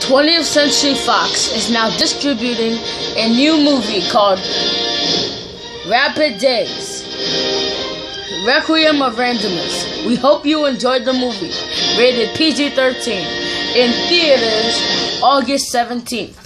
Twentieth Century Fox is now distributing a new movie called Rapid Days Requiem of Randomness*. We hope you enjoyed the movie, rated PG 13, in theaters August 17th.